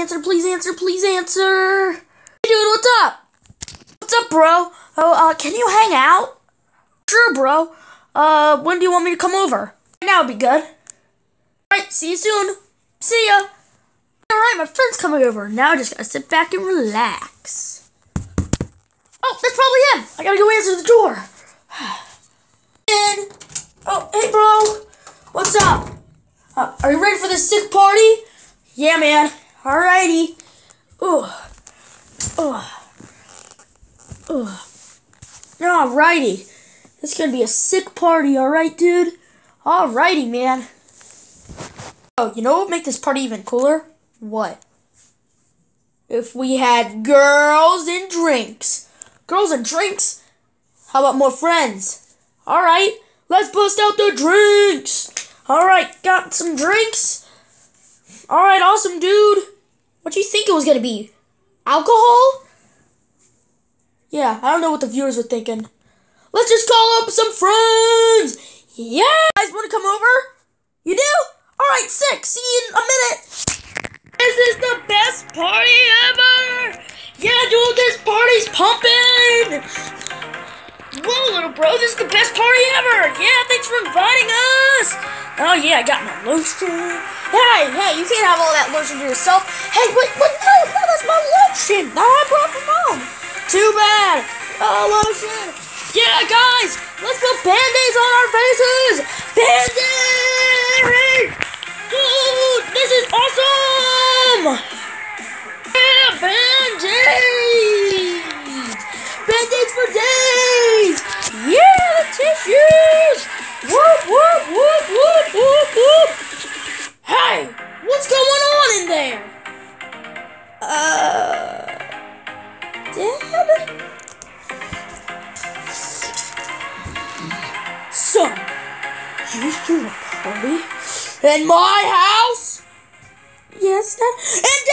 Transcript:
answer, please answer, please answer. Hey, dude, what's up? What's up, bro? Oh, uh, can you hang out? Sure, bro. Uh, when do you want me to come over? Now would be good. Alright, see you soon. See ya. Alright, my friend's coming over. Now I just gotta sit back and relax. Oh, that's probably him. I gotta go answer the door. And, oh, hey, bro. What's up? Uh, are you ready for this sick party? Yeah, man. Alrighty. Ooh. Ooh. Ooh. Alrighty. It's gonna be a sick party, alright, dude? Alrighty, man. Oh, you know what would make this party even cooler? What? If we had girls and drinks. Girls and drinks? How about more friends? Alright, let's bust out the drinks. Alright, got some drinks. Alright, awesome, dude. What do you think it was gonna be? Alcohol? Yeah, I don't know what the viewers were thinking. Let's just call up some friends. Yeah, guys, want to come over? You do? All right, sick. See you in a minute. This is the best party ever. Yeah, dude, this party's pumping. Whoa, little bro, this is the best party ever. Yeah, thanks for inviting us. Oh yeah, I got my lotion. Hey, hey, you can't have all that lotion to yourself. Hey, wait, wait, no, no, that's my lotion. No, I brought from home. Too bad. Oh, lotion. Yeah, guys, let's put band-aids on our faces. Band-aids. Dude, this is awesome. Yeah, band-aids. Band-aids for days. So, you threw a party in my house? Yes, Dad. And?